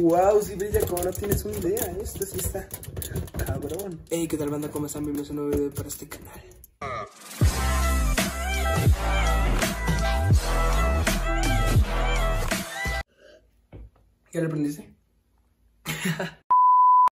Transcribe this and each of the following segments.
wow, si brilla como no tienes una idea. Esto sí está cabrón. Hey, ¿qué tal banda? ¿Cómo están? Bienvenidos a un nuevo video para este canal. ¿Ya lo aprendiste?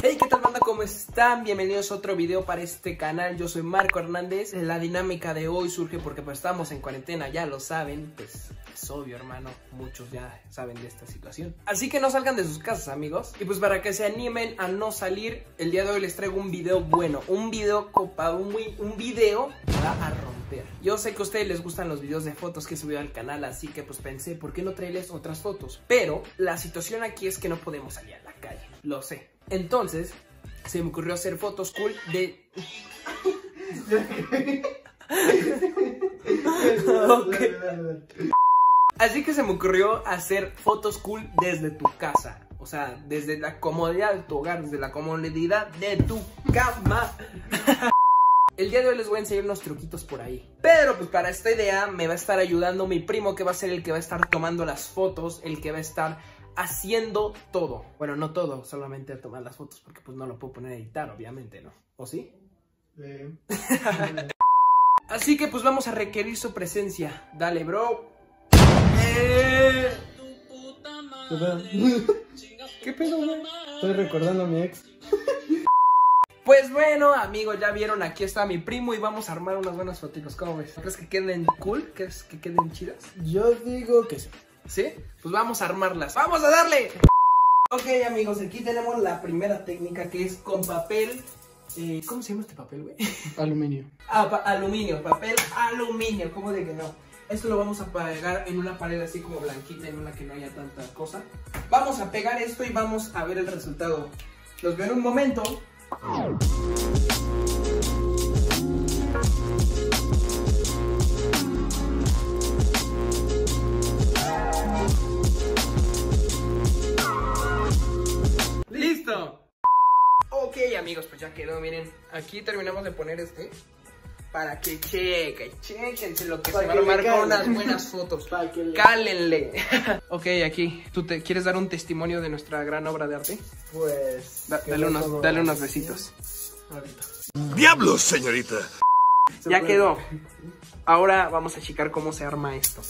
Hey, ¿qué tal banda? ¿Cómo están? Bienvenidos a otro video para este canal. Yo soy Marco Hernández. La dinámica de hoy surge porque pues estamos en cuarentena, ya lo saben. Pues es obvio, hermano. Muchos ya saben de esta situación. Así que no salgan de sus casas, amigos. Y pues para que se animen a no salir, el día de hoy les traigo un video bueno. Un video copado, un, un video que va a romper. Yo sé que a ustedes les gustan los videos de fotos que he subido al canal, así que pues pensé, ¿por qué no traerles otras fotos? Pero la situación aquí es que no podemos salir a la calle. Lo sé. Entonces, se me ocurrió hacer fotos cool de... Ok. Así que se me ocurrió hacer fotos cool desde tu casa. O sea, desde la comodidad de tu hogar, desde la comodidad de tu cama. El día de hoy les voy a enseñar unos truquitos por ahí. Pero pues para esta idea me va a estar ayudando mi primo que va a ser el que va a estar tomando las fotos, el que va a estar haciendo todo. Bueno, no todo, solamente tomar las fotos porque pues no lo puedo poner a editar, obviamente, ¿no? ¿O sí? Así que pues vamos a requerir su presencia. Dale, bro. Eh. ¿Qué pedo, güey? Estoy recordando a mi ex. Pues bueno, amigos, ya vieron, aquí está mi primo y vamos a armar unas buenas fotos. ¿Cómo ves? ¿Crees que queden cool? ¿Crees que queden chidas? Yo digo que sí. ¿Sí? Pues vamos a armarlas. ¡Vamos a darle! Ok, amigos, aquí tenemos la primera técnica que es con papel... eh, ¿Cómo se llama este papel, güey? Aluminio. Ah, pa- aluminio, papel aluminio, ¿cómo de que no? Esto lo vamos a pegar en una pared así como blanquita, en una que no haya tanta cosa. Vamos a pegar esto y vamos a ver el resultado. Los veo en un momento. ¡Listo! Ok, amigos, pues ya quedó, miren. Aquí terminamos de poner este. Para que chequen, chequense lo que Para se va a armar con unas buenas fotos. Para que le- Cálenle. ok, aquí. ¿Tú te quieres dar un testimonio de nuestra gran obra de arte? Pues. Da- dale, unos, dale unos besitos. ¡Diablos, señorita! Ya quedó. Ahora vamos a checar cómo se arma esto.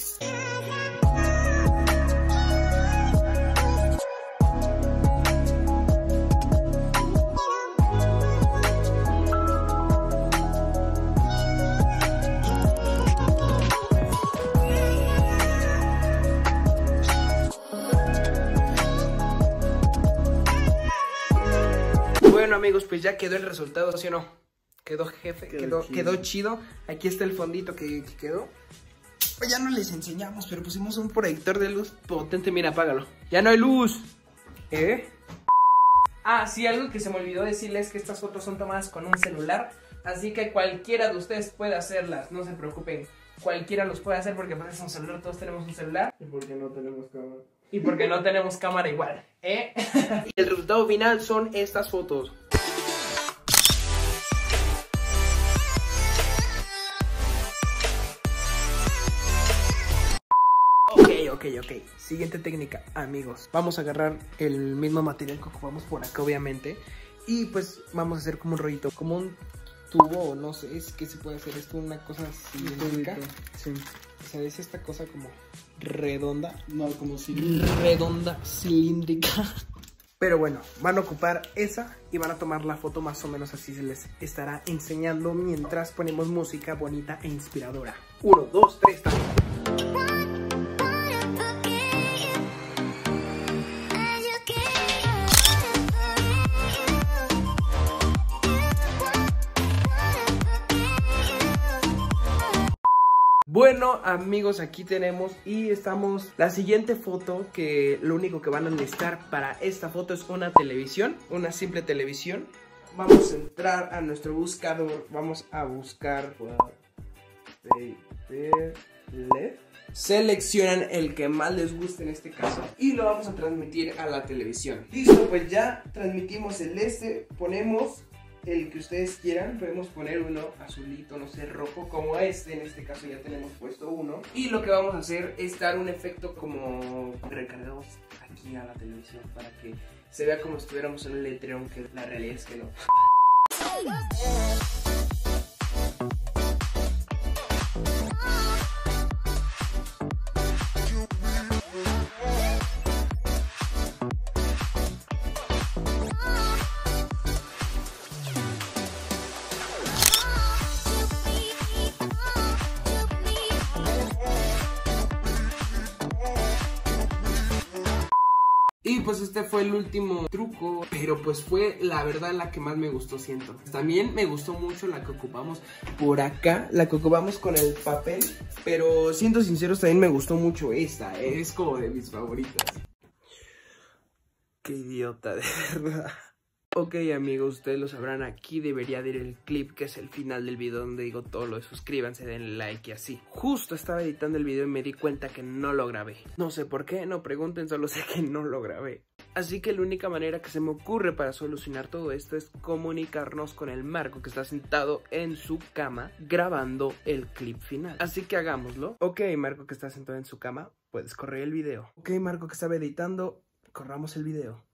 Amigos, pues ya quedó el resultado, ¿sí o no? Quedó jefe, Quedó quedó, chido. quedó chido. Aquí está el fondito que, que quedó. Pues ya no les enseñamos, pero pusimos un proyector de luz potente. Mira, apágalo. Ya no hay luz. ¿Eh? Ah, sí, algo que se me olvidó decirles es que estas fotos son tomadas con un celular. Así que cualquiera de ustedes puede hacerlas, no se preocupen. Cualquiera los puede hacer porque pues es un celular, todos tenemos un celular. ¿Y por qué no tenemos cámara? Y porque no tenemos cámara igual, ¿eh? y el resultado final son estas fotos. Ok, ok. Siguiente técnica, amigos. Vamos a agarrar el mismo material que ocupamos por acá, obviamente. Y pues vamos a hacer como un rollito, como un tubo, o no sé, es que se puede hacer esto, una cosa cilíndrica. Sí. O sea, es esta cosa como redonda No, como si. redonda, cilíndrica. Pero bueno, van a ocupar esa y van a tomar la foto más o menos así se les estará enseñando mientras ponemos música bonita e inspiradora. Uno, dos, tres, también. Bueno amigos, aquí tenemos y estamos la siguiente foto que lo único que van a necesitar para esta foto es una televisión, una simple televisión. Vamos a entrar a nuestro buscador, vamos a buscar. Seleccionan el que más les guste en este caso y lo vamos a transmitir a la televisión. Listo, pues ya transmitimos el este, ponemos el que ustedes quieran. Podemos poner uno azulito, no sé, rojo, como este. En este caso ya tenemos puesto uno. Y lo que vamos a hacer es dar un efecto como recargados aquí a la televisión para que se vea como si estuviéramos en un letrero, aunque la realidad es que no. Y pues este fue el último truco, pero pues fue la verdad la que más me gustó, siento. También me gustó mucho la que ocupamos por acá, la que ocupamos con el papel, pero siendo sinceros también me gustó mucho esta, es como de mis favoritas. Qué idiota, de verdad. Ok amigos, ustedes lo sabrán, aquí debería de ir el clip que es el final del video donde digo todo lo de suscríbanse, den like y así. Justo estaba editando el video y me di cuenta que no lo grabé. No sé por qué, no pregunten, solo sé que no lo grabé. Así que la única manera que se me ocurre para solucionar todo esto es comunicarnos con el Marco que está sentado en su cama grabando el clip final. Así que hagámoslo. Ok Marco que está sentado en su cama, puedes correr el video. Ok Marco que estaba editando, corramos el video.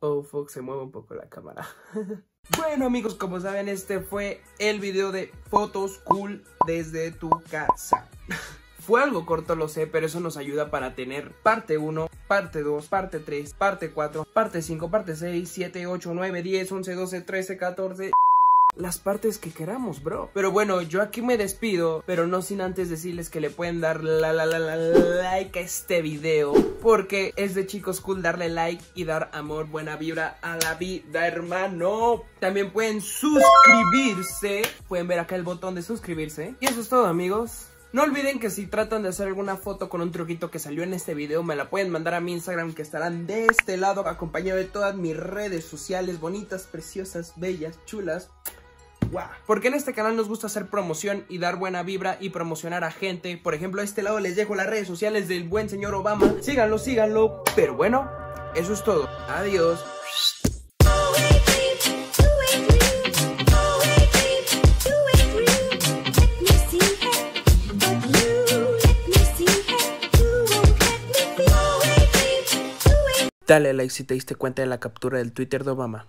Oh, fuck, se mueve un poco la cámara. bueno, amigos, como saben, este fue el video de fotos cool desde tu casa. Fue algo corto, lo sé, pero eso nos ayuda para tener parte 1, parte 2, parte 3, parte 4, parte 5, parte 6, 7, 8, 9, 10, 11, 12, 13, 14 las partes que queramos, bro. Pero bueno, yo aquí me despido, pero no sin antes decirles que le pueden dar la la la la like a este video, porque es de chicos cool darle like y dar amor, buena vibra a la vida, hermano. También pueden suscribirse, pueden ver acá el botón de suscribirse. Y eso es todo, amigos. No olviden que si tratan de hacer alguna foto con un truquito que salió en este video, me la pueden mandar a mi Instagram que estarán de este lado acompañado de todas mis redes sociales bonitas, preciosas, bellas, chulas. Porque en este canal nos gusta hacer promoción y dar buena vibra y promocionar a gente. Por ejemplo, a este lado les dejo las redes sociales del buen señor Obama. Síganlo, síganlo. Pero bueno, eso es todo. Adiós. Dale like si te diste cuenta de la captura del Twitter de Obama.